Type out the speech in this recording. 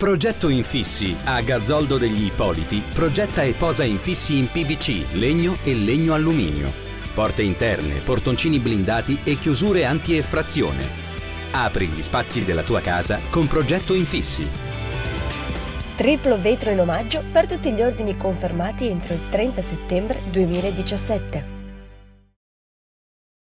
Progetto Infissi a Gazzoldo degli Ippoliti progetta e posa infissi in PVC, legno e legno alluminio. Porte interne, portoncini blindati e chiusure anti-effrazione. Apri gli spazi della tua casa con Progetto Infissi. Triplo vetro in omaggio per tutti gli ordini confermati entro il 30 settembre 2017.